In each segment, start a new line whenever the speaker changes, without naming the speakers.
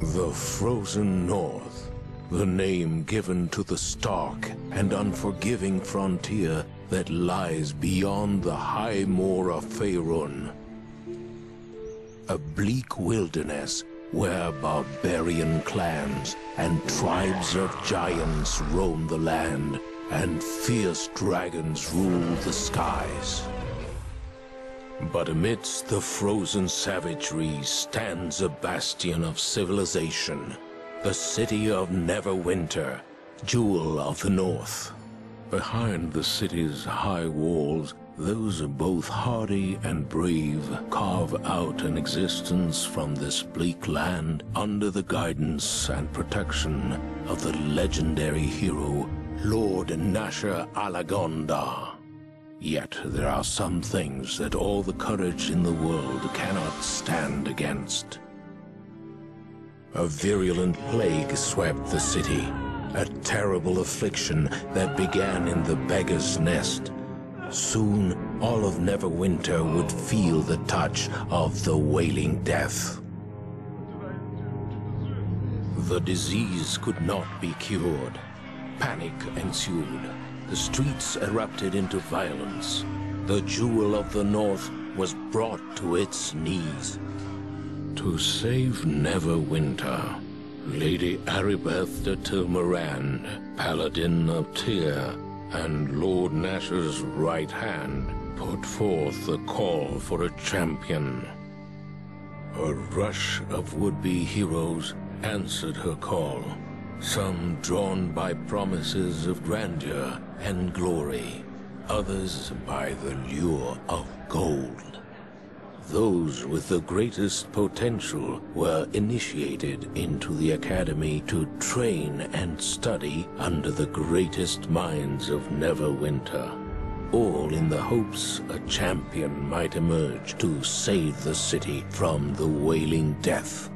The Frozen North, the name given to the stark and unforgiving frontier that lies beyond the high moor of Faerun. A bleak wilderness where barbarian clans and tribes of giants roam the land and fierce dragons rule the skies. But amidst the frozen savagery stands a bastion of civilization, the city of Neverwinter, jewel of the north. Behind the city's high walls, those both hardy and brave carve out an existence from this bleak land under the guidance and protection of the legendary hero, Lord Nasher Alagondar. Yet there are some things that all the courage in the world cannot stand against. A virulent plague swept the city, a terrible affliction that began in the beggar's nest. Soon, all of Neverwinter would feel the touch of the Wailing Death. The disease could not be cured. Panic ensued. The streets erupted into violence. The jewel of the North was brought to its knees. To save Neverwinter, Lady Aribeth de Tilmarand, Paladin of Tyr, and Lord Nasher's right hand put forth the call for a champion. A rush of would-be heroes answered her call some drawn by promises of grandeur and glory, others by the lure of gold. Those with the greatest potential were initiated into the academy to train and study under the greatest minds of Neverwinter, all in the hopes a champion might emerge to save the city from the Wailing Death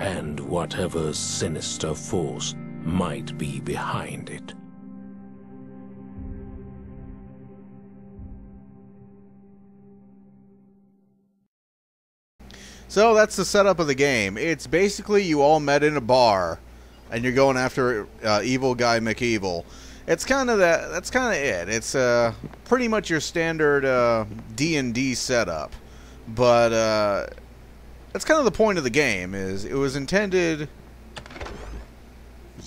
and whatever sinister force might be behind it.
So that's the setup of the game. It's basically you all met in a bar, and you're going after uh, evil guy McEvil. It's kind of that. That's kind of it. It's uh, pretty much your standard uh, D and D setup, but uh, that's kind of the point of the game. Is it was intended.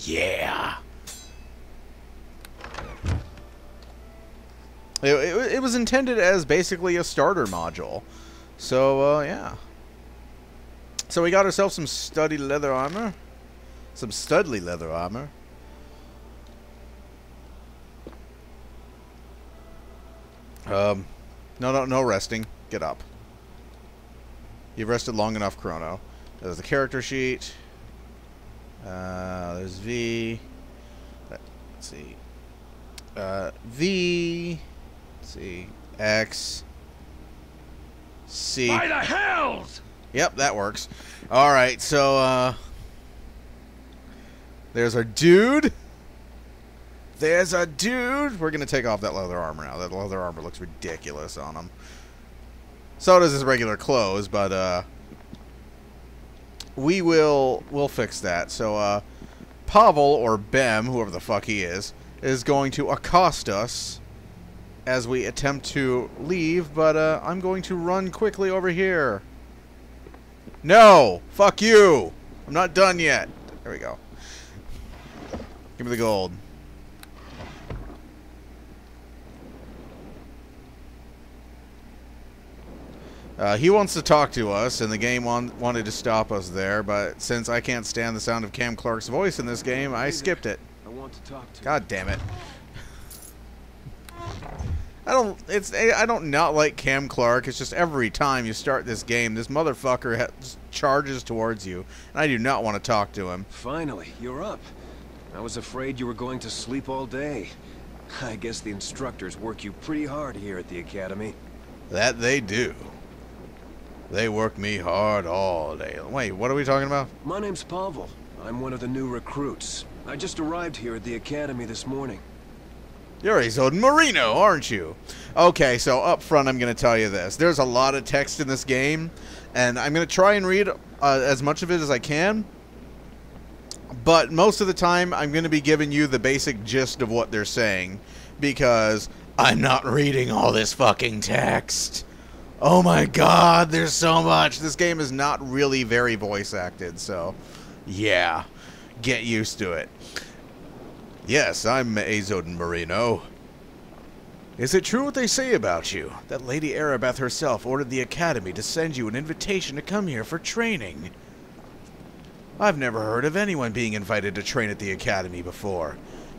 Yeah. It, it, it was intended as basically a starter module. So, uh, yeah. So we got ourselves some studded leather armor. Some studly leather armor. Um, no, no, no resting. Get up. You've rested long enough, Chrono. There's the character sheet. Uh, there's V. Let's see. Uh, v. Let's see. X. C.
By the hells!
Yep, that works. All right, so uh, there's our dude. There's a dude. We're gonna take off that leather armor now. That leather armor looks ridiculous on him. So does his regular clothes, but uh, we will we'll fix that. So uh, Pavel or Bim, whoever the fuck he is, is going to accost us as we attempt to leave. But uh, I'm going to run quickly over here. No! Fuck you! I'm not done yet. There we go. Give me the gold. Uh, he wants to talk to us, and the game want, wanted to stop us there, but since I can't stand the sound of Cam Clarke's voice in this game, I skipped it.
I want to talk to
God damn it. I don't. It's. I don't not like Cam Clarke. It's just every time you start this game, this motherfucker ha- charges towards you, and I do not want to talk to him.
Finally, you're up. I was afraid you were going to sleep all day. I guess the instructors work you pretty hard here at the academy.
That they do. They work me hard all day. Wait, what are we talking about?
My name's Pavel. I'm one of the new recruits. I just arrived here at the academy this morning.
You're Azoden Marrino, aren't you? Okay, so up front, I'm going to tell you this. There's a lot of text in this game, and I'm going to try and read uh, as much of it as I can. But most of the time, I'm going to be giving you the basic gist of what they're saying because I'm not reading all this fucking text. Oh my god, there's so much. This game is not really very voice acted, so yeah, get used to it. Yes, I'm Azoden Marrino. Is it true what they say about you? That Lady Aribeth herself ordered the Academy to send you an invitation to come here for training. I've never heard of anyone being invited to train at the Academy before.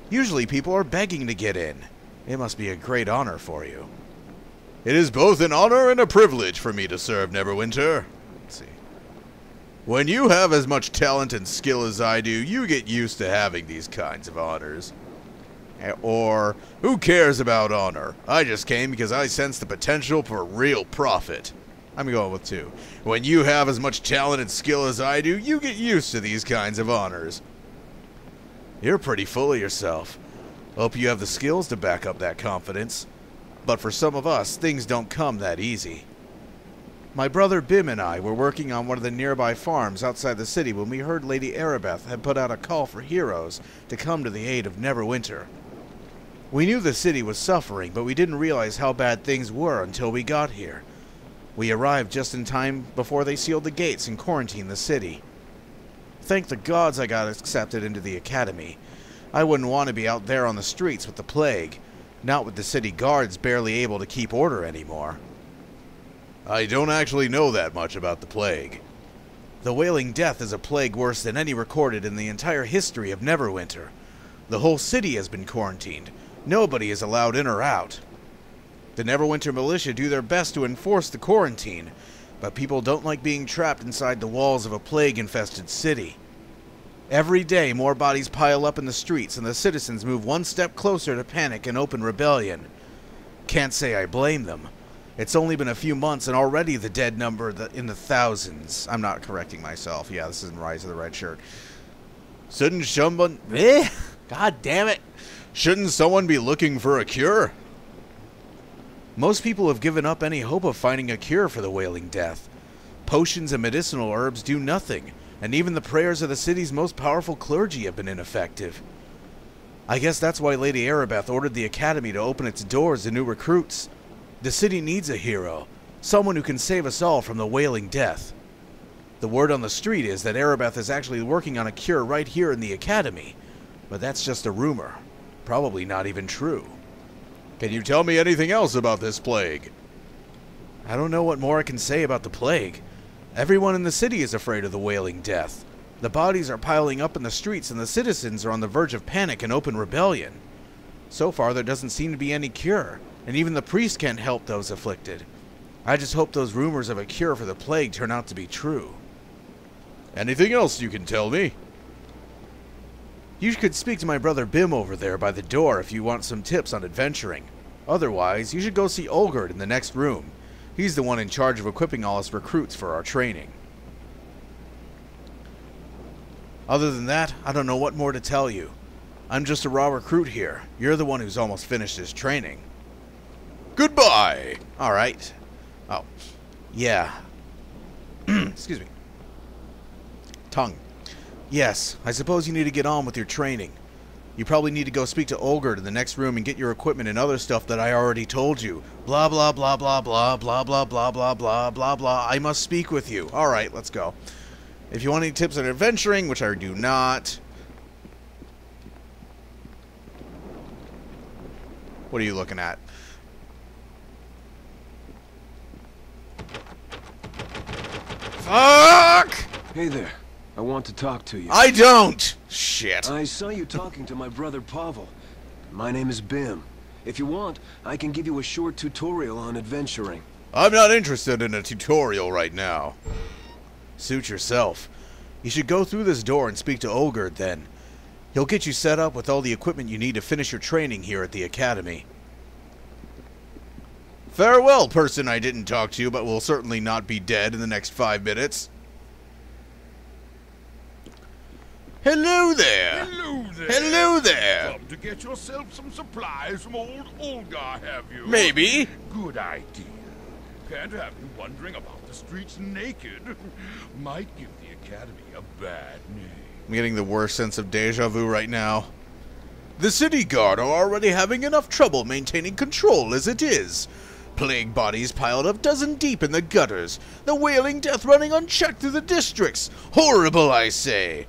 Usually people are begging to get in. It must be a great honor for you. It is both an honor and a privilege for me to serve Neverwinter. Let's see. When you have as much talent and skill as I do, you get used to having these kinds of honors. Eh, Or, who cares about honor? I just came because I sense the potential for real profit. I'm going with two. When you have as much talent and skill as I do, you get used to these kinds of honors. You're pretty full of yourself. Hope you have the skills to back up that confidence. But for some of us, things don't come that easy. My brother Bim and I were working on one of the nearby farms outside the city when we heard Lady Aribeth had put out a call for heroes to come to the aid of Neverwinter. We knew the city was suffering, but we didn't realize how bad things were until we got here. We arrived just in time before they sealed the gates and quarantined the city. Thank the gods I got accepted into the academy. I wouldn't want to be out there on the streets with the plague, not with the city guards barely able to keep order anymore. I don't actually know that much about the plague. The Wailing Death is a plague worse than any recorded in the entire history of Neverwinter. The whole city has been quarantined. Nobody is allowed in or out. The Neverwinter militia do their best to enforce the quarantine, but people don't like being trapped inside the walls of a plague-infested city. Every day, more bodies pile up in the streets, and the citizens move one step closer to panic and open rebellion. Can't say I blame them. It's only been a few months, and already the dead number in the thousands. I'm not correcting myself. Yeah, this isn't Rise of the Red Shirt. Shouldn't someone... Eh? God damn it! Shouldn't someone be looking for a cure? Most people have given up any hope of finding a cure for the Wailing Death. Potions and medicinal herbs do nothing, and even the prayers of the city's most powerful clergy have been ineffective. I guess that's why Lady Aribeth ordered the Academy to open its doors to new recruits. The city needs a hero, someone who can save us all from the Wailing Death. The word on the street is that Aribeth is actually working on a cure right here in the Academy, but that's just a rumor. Probably not even true. Can you tell me anything else about this plague? I don't know what more I can say about the plague. Everyone in the city is afraid of the Wailing Death. The bodies are piling up in the streets, and the citizens are on the verge of panic and open rebellion. So far, there doesn't seem to be any cure, and even the priest can't help those afflicted. I just hope those rumors of a cure for the plague turn out to be true. Anything else you can tell me? You could speak to my brother Bim over there by the door if you want some tips on adventuring. Otherwise, you should go see Olgerd in the next room. He's the one in charge of equipping all us recruits for our training. Other than that, I don't know what more to tell you. I'm just a raw recruit here. You're the one who's almost finished his training. Goodbye! Alright. Oh. Yeah. Excuse me. Tongue. Yes, I suppose you need to get on with your training. You probably need to go speak to Olgerd in the next room and get your equipment and other stuff that I already told you. Blah blah blah blah blah blah blah blah blah blah blah blah. I must speak with you. Alright, let's go. If you want any tips on adventuring, which I do not. What are you looking at? Fuck!
Hey there. I want to talk to you.
I don't! Shit.
I saw you talking to my brother Pavel. My name is Bim. If you want, I can give you a short tutorial on adventuring.
I'm not interested in a tutorial right now. Suit yourself. You should go through this door and speak to Olgerd then. He'll get you set up with all the equipment you need to finish your training here at the Academy. Farewell, person I didn't talk to but will certainly not be dead in the next five minutes. Hello there!
Hello there.
Hello there!
Come to get yourself some supplies from old Olga, have you?
Maybe.
Good idea. Can't have you wandering about the streets naked. Might give the Academy a bad name.
I'm getting the worst sense of deja vu right now. The city guard are already having enough trouble maintaining control as it is. Plague bodies piled up dozen deep in the gutters. The wailing death running unchecked through the districts. Horrible, I say.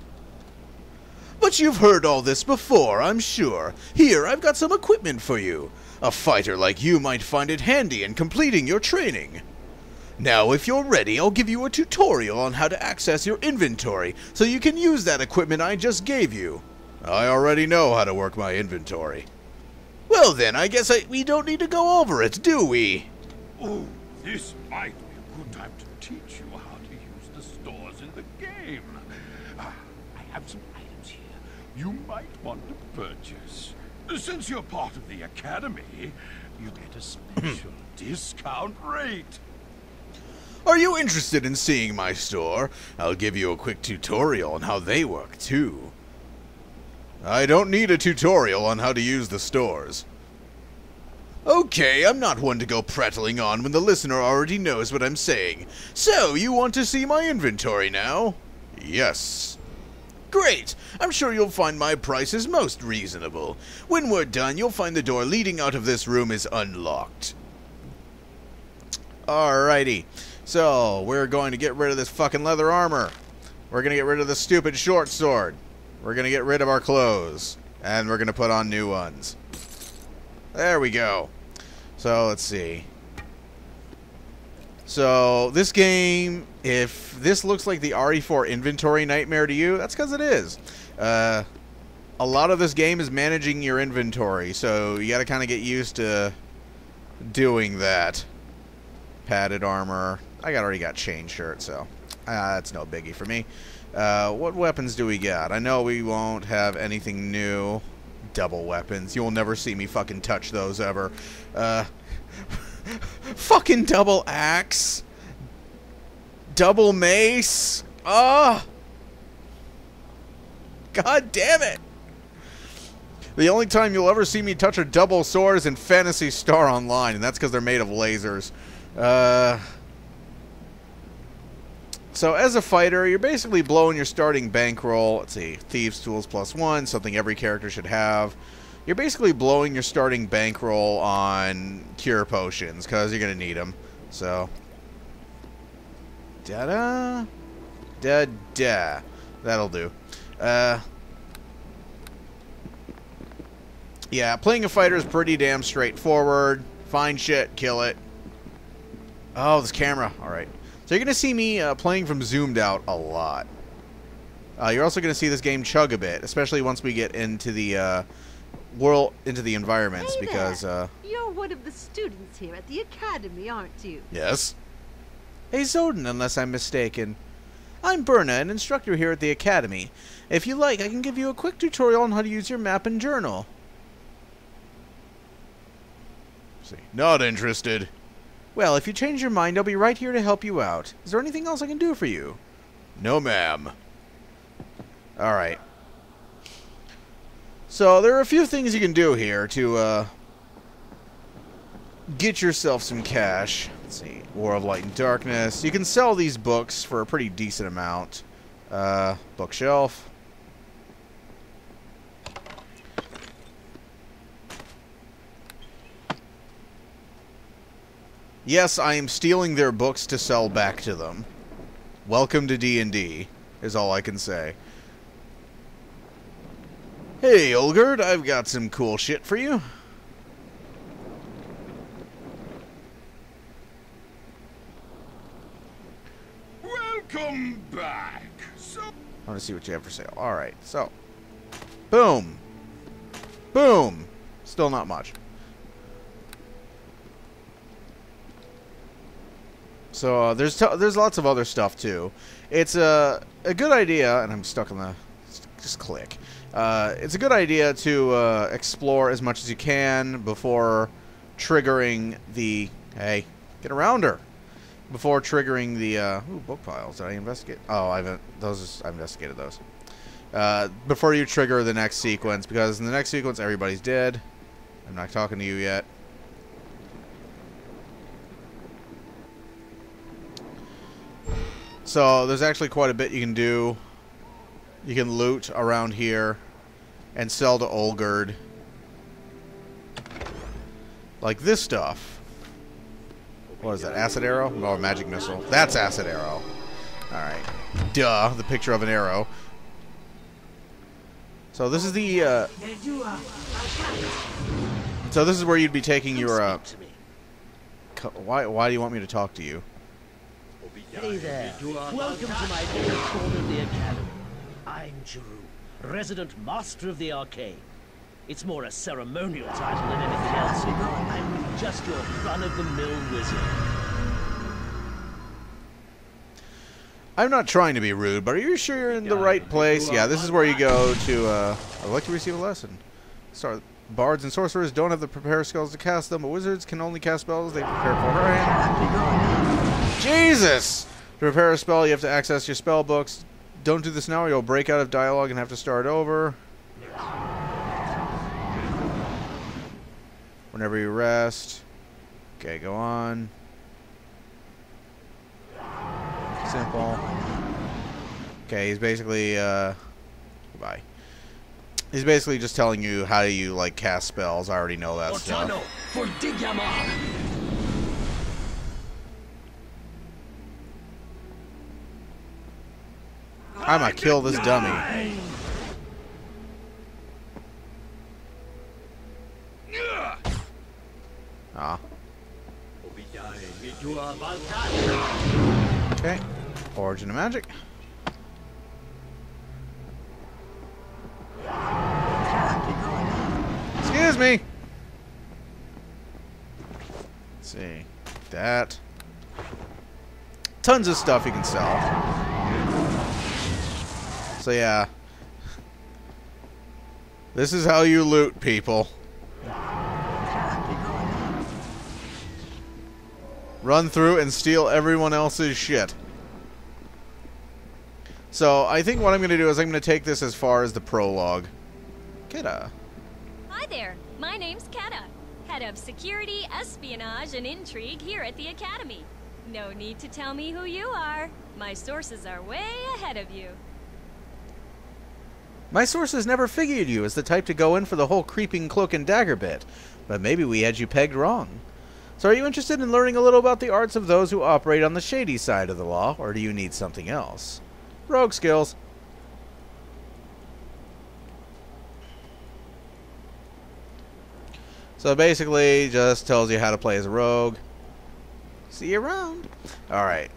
But you've heard all this before, I'm sure. Here, I've got some equipment for you. A fighter like you might find it handy in completing your training. Now, if you're ready, I'll give you a tutorial on how to access your inventory so you can use that equipment I just gave you. I already know how to work my inventory. Well then, I guess I, we don't need to go over it, do we?
Oh, this might be a good time to teach you how to use the stores in the game. Ah, I have some items here you might want to purchase. Since you're part of the Academy, you get a special discount rate.
Are you interested in seeing my store? I'll give you a quick tutorial on how they work, too. I don't need a tutorial on how to use the stores. Okay, I'm not one to go prattling on when the listener already knows what I'm saying. So, you want to see my inventory now? Yes. Great! I'm sure you'll find my prices most reasonable. When we're done, you'll find the door leading out of this room is unlocked. Alrighty. So, we're going to get rid of this fucking leather armor. We're going to get rid of the stupid short sword. We're going to get rid of our clothes. And we're going to put on new ones. There we go. So, let's see. So, this game, if this looks like the RE4 inventory nightmare to you, that's because it is. Uh, a lot of this game is managing your inventory, so you got to kind of get used to doing that. Padded armor, I got already got chain shirt, so uh, that's no biggie for me. Uh, what weapons do we got? I know we won't have anything new. Double weapons. You'll never see me fucking touch those ever. Uh, fucking double axe. Double mace. Ah. Oh. God damn it. The only time you'll ever see me touch a double sword is in Phantasy Star Online, and that's because they're made of lasers. Uh, so as a fighter, you're basically blowing your starting bankroll. Let's see, Thieves Tools plus one, something every character should have. You're basically blowing your starting bankroll on cure potions, because you're going to need them. So, da-da, da-da. That'll do. Uh, yeah, playing a fighter is pretty damn straightforward. Find shit, kill it. Oh, this camera. All right. So you're going to see me uh, playing from zoomed out a lot. Uh, you're also going to see this game chug a bit, especially once we get into the uh, world, into the environments,
hey
because...
There. You're one of the students here at the academy, aren't you?
Yes. Hey, Zoden, unless I'm mistaken. I'm Berna, an instructor here at the academy. If you like, I can give you a quick tutorial on how to use your map and journal. See. Not interested. Well, if you change your mind, I'll be right here to help you out. Is there anything else I can do for you? No, ma'am. Alright. So, there are a few things you can do here to, uh, get yourself some cash. Let's see. War of Light and Darkness. You can sell these books for a pretty decent amount. Uh, bookshelf. Yes, I am stealing their books to sell back to them. Welcome to D&D, is all I can say. Hey, Olgerd, I've got some cool shit for you.
Welcome back. So
I want to see what you have for sale. Alright, so. Boom. Boom. Still not much. So uh, there's there's lots of other stuff too. It's a a good idea, and I'm stuck on the just click. Uh, it's a good idea to uh, explore as much as you can before triggering the hey get around her before triggering the uh, ooh, book piles. Did I investigate? Oh, I've those I investigated those. Uh, before you trigger the next sequence, because in the next sequence everybody's dead. I'm not talking to you yet. So there's actually quite a bit you can do you can loot around here and sell to Olgerd. Like this stuff. What is that? Acid arrow? Oh, magic missile. That's acid arrow. Alright. Duh. The picture of an arrow. So this is the, uh... So this is where you'd be taking your, uh... Why, why do you want me to talk to you?
Hey there. Welcome to my little corner of the Academy. I'm Jeru, resident master of the arcane. It's more a ceremonial title than anything else. I'm just your run-of-the-mill wizard.
I'm not trying to be rude, but are you sure you're in the right place? Yeah, this is where you go to, uh... I'd like to receive a lesson. Start. Bards and sorcerers don't have the prepare skills to cast them, but wizards can only cast spells they prepare for beforehand. Jesus! To prepare a spell, you have to access your spell books. Don't do this now or you'll break out of dialogue and have to start over. Whenever you rest. Okay, go on. Simple. Okay, he's basically, uh... Goodbye. He's basically just telling you how do you, like, cast spells. I already know that stuff.
For
I'm gonna kill this dummy. Ah. Okay. Origin of magic. Excuse me. Let's see. That. Tons of stuff you can sell. So yeah. This is how you loot people. Run through and steal everyone else's shit. So, I think what I'm going to do is I'm going to take this as far as the prologue. Kidda.
Hi there. My name's Keta, head of security, espionage, and intrigue here at the Academy. No need to tell me who you are. My sources are way ahead of you.
My sources never figured you as the type to go in for the whole creeping cloak and dagger bit, but maybe we had you pegged wrong. So are you interested in learning a little about the arts of those who operate on the shady side of the law, or do you need something else? Rogue skills. So basically, just tells you how to play as a rogue. See you around. Alright.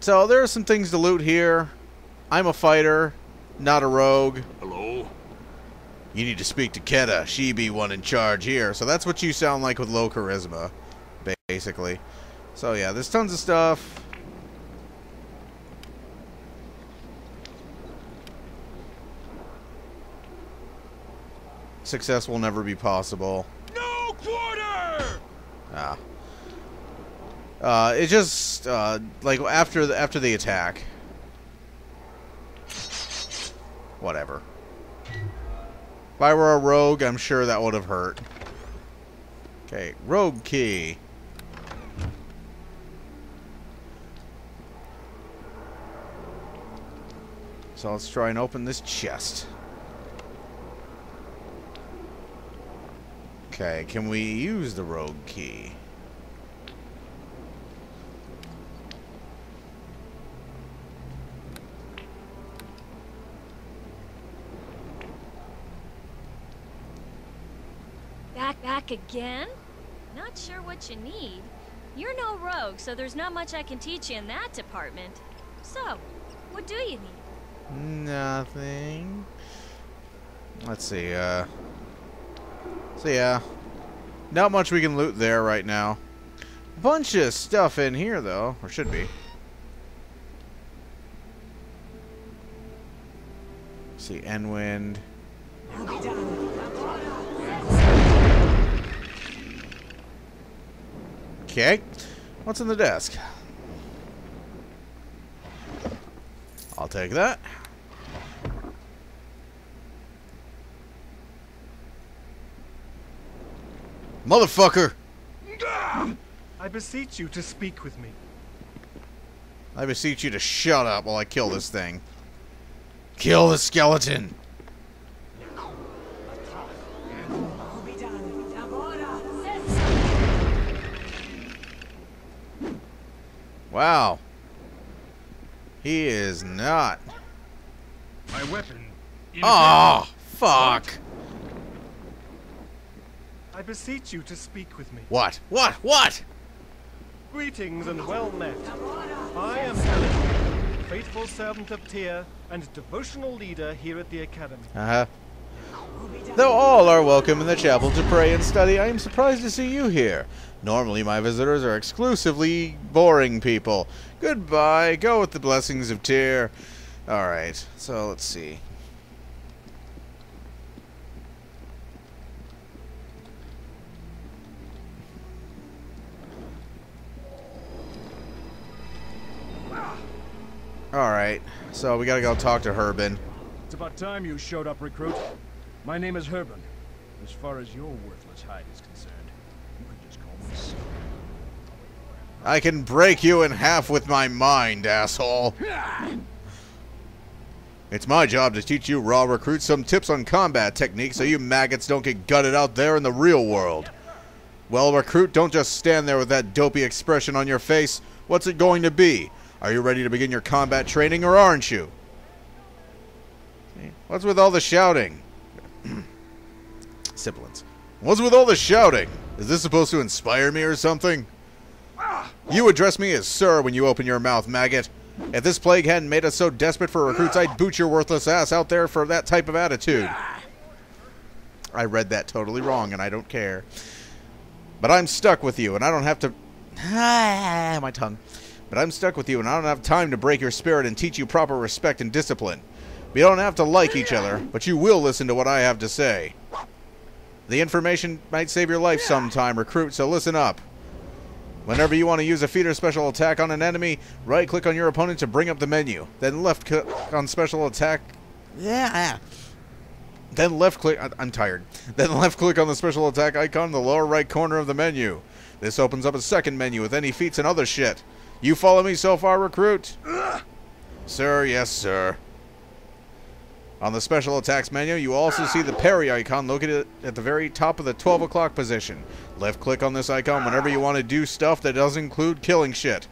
So there are some things to loot here. I'm a fighter, not a rogue.
Hello?
You need to speak to Keta. She be one in charge here. So that's what you sound like with low charisma, basically. So yeah, there's tons of stuff. Success will never be possible.
No quarter!
Ah. Uh, it just uh, like after the, after the attack. Whatever. If I were a rogue, I'm sure that would have hurt. Okay, rogue key. So let's try and open this chest. Okay, can we use the rogue key?
Back, back again? Not sure what you need. You're no rogue, so there's not much I can teach you in that department. So, what do you need?
Nothing. Let's see, uh... So yeah. Not much we can loot there right now. Bunch of stuff in here, though. Or should be. Let's see, Enwind. Okay. What's in the desk? Take that. Motherfucker!
I beseech you to speak with me.
I beseech you to shut up while I kill this thing. Kill the skeleton. Wow. He is not.
My weapon.
Oh, fuck.
I beseech you to speak with me.
What? What? What?
Greetings and well met. I am Helen, faithful servant of Tyr and devotional leader here at the Academy.
Uh-huh. Though all are welcome in the chapel to pray and study, I am surprised to see you here. Normally my visitors are exclusively boring people. Goodbye. Go with the blessings of Tyr. Alright, so let's see. Alright, so we gotta go talk to Herbin.
It's about time you showed up, recruit. My name is Herban. As far as your worthless hide is concerned, you can just call me son.
I can break you in half with my mind, asshole. It's my job to teach you raw recruits some tips on combat techniques so you maggots don't get gutted out there in the real world. Well, recruit, don't just stand there with that dopey expression on your face. What's it going to be? Are you ready to begin your combat training or aren't you? What's with all the shouting? Sibilants. What's with all the shouting? Is this supposed to inspire me or something? You address me as sir when you open your mouth, maggot. If this plague hadn't made us so desperate for recruits, I'd boot your worthless ass out there for that type of attitude. I read that totally wrong, and I don't care. But I'm stuck with you, and I don't have to... My tongue. But I'm stuck with you, and I don't have time to break your spirit and teach you proper respect and discipline. We don't have to like each other, but you will listen to what I have to say. The information might save your life sometime, recruit, so listen up. Whenever you want to use a feeder special attack on an enemy, right click on your opponent to bring up the menu. Then left click on special attack. Yeah. Then left click. I- I'm tired. Then left click on the special attack icon in the lower right corner of the menu. This opens up a second menu with any feats and other shit. You follow me so far, recruit? Sir, yes, sir. On the special attacks menu, you also see the parry icon located at the very top of the 12 o'clock position. Left click on this icon whenever you want to do stuff that does include killing shit.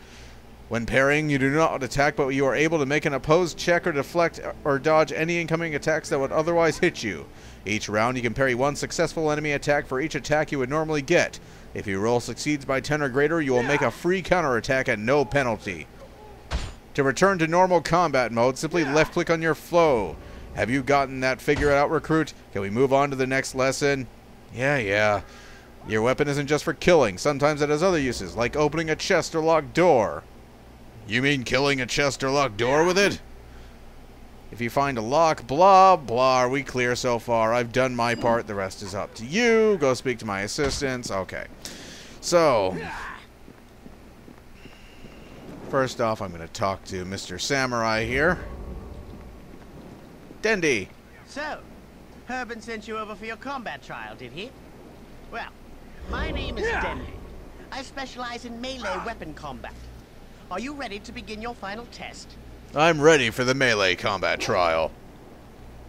When parrying, you do not attack, but you are able to make an opposed check or deflect or dodge any incoming attacks that would otherwise hit you. Each round, you can parry one successful enemy attack for each attack you would normally get. If your roll succeeds by 10 or greater, you will make a free counterattack at no penalty. To return to normal combat mode, simply left click on your flow. Have you gotten that figured out, recruit? Can we move on to the next lesson? Yeah, yeah. Your weapon isn't just for killing. Sometimes it has other uses, like opening a chest or locked door. You mean killing a chest or locked door with it? If you find a lock, blah, blah, are we clear so far? I've done my part, the rest is up to you. Go speak to my assistants. Okay. So, first off, I'm going to talk to Mr. Samurai here. Dendy.
So, Herban sent you over for your combat trial, did he? Well, my name is Denley. I specialize in melee weapon combat. Are you ready to begin your final test?
I'm ready for the melee combat trial.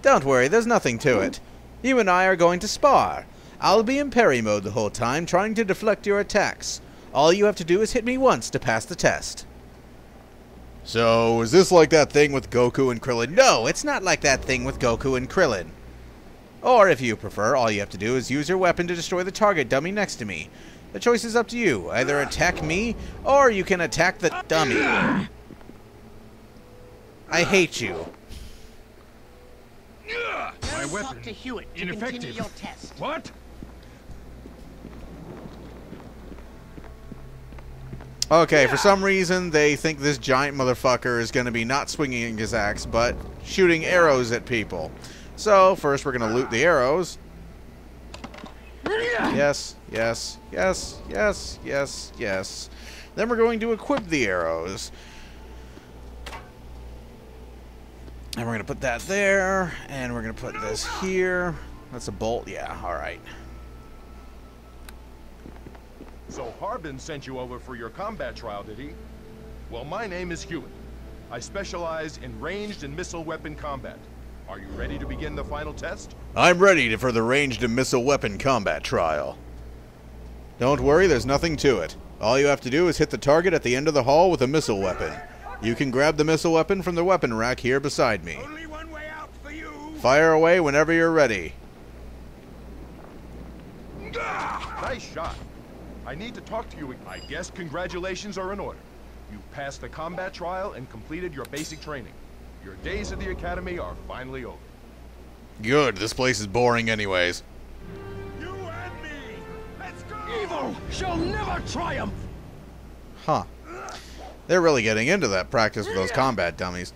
Don't worry, there's nothing to it. You and I are going to spar. I'll be in parry mode the whole time, trying to deflect your attacks. All you have to do is hit me once to pass the test. So, is this like that thing with Goku and Krillin? No, it's not like that thing with Goku and Krillin. Or, if you prefer, all you have to do is use your weapon to destroy the target dummy next to me. The choice is up to you. Either attack me, or you can attack the dummy. I hate you.
My weapon.
talk to Hewitt to
Ineffective.
continue your test.
What?
Okay, for some reason they think this giant motherfucker is going to be not swinging his axe, but shooting arrows at people. So, first we're going to loot the arrows. Yes, yes, yes, yes, yes, yes. Then we're going to equip the arrows. And we're going to put that there, and we're going to put this here. That's a bolt, yeah, alright.
So Harbin sent you over for your combat trial, did he? Well, my name is Hewitt. I specialize in ranged and missile weapon combat. Are you ready to begin the final test?
I'm ready for the ranged and missile weapon combat trial. Don't worry, there's nothing to it. All you have to do is hit the target at the end of the hall with a missile weapon. You can grab the missile weapon from the weapon rack here beside me.
Only one way out for you.
Fire away whenever you're ready.
Nice shot. I need to talk to you. I guess congratulations are in order. You passed the combat trial and completed your basic training. Your days at the academy are finally over.
Good, this place is boring anyways.
You and me. Let's go.
Evil shall never triumph!
Huh. They're really getting into that practice with those combat dummies.